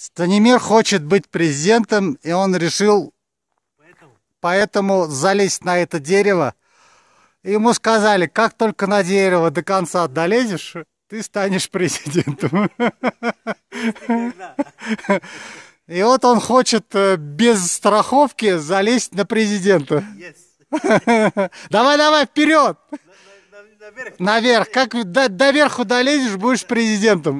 Станимир хочет быть президентом, и он решил Поэтому поэтому залезть на это дерево. Ему сказали, как только на дерево до конца долезешь, ты станешь президентом. И вот он хочет э, без страховки залезть на президента. Давай, давай, вперед! Наверх. Наверх. Как до, до верху долезешь, будешь президентом.